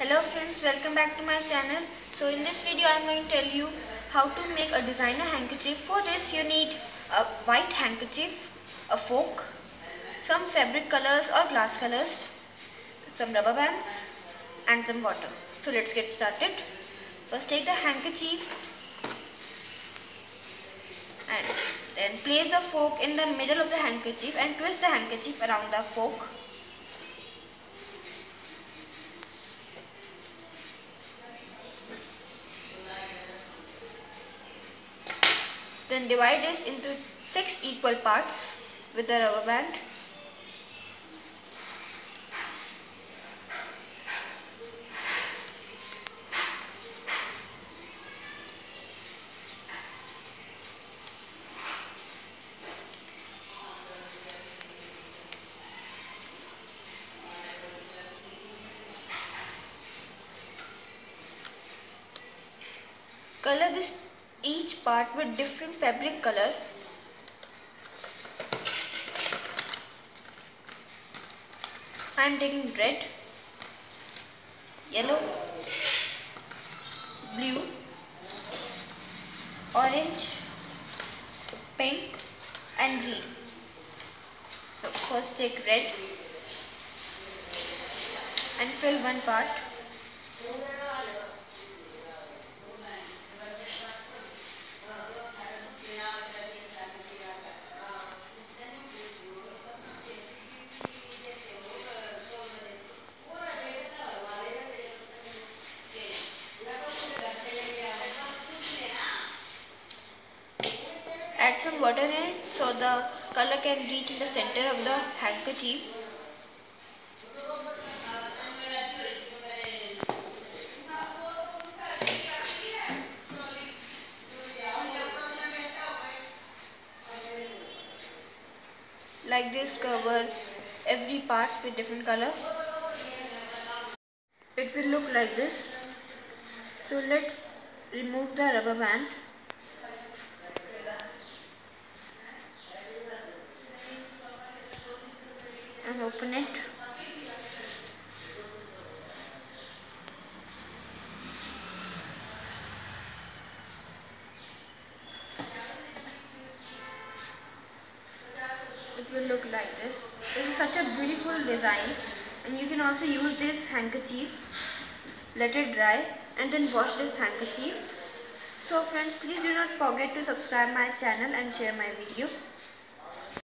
Hello friends, welcome back to my channel. So in this video I am going to tell you how to make a designer handkerchief. For this you need a white handkerchief, a fork, some fabric colors or glass colors, some rubber bands and some water. So let's get started. First take the handkerchief and then place the fork in the middle of the handkerchief and twist the handkerchief around the fork. Then divide this into 6 equal parts with the rubber band. Color this each part with different fabric color. I am taking red, yellow, blue, orange, pink and green. So first take red and fill one part. Add some water in it so the color can reach in the center of the handkerchief. Like this cover every part with different color. It will look like this. So let's remove the rubber band. And open it. It will look like this. This is such a beautiful design and you can also use this handkerchief. Let it dry and then wash this handkerchief. So friends please do not forget to subscribe my channel and share my video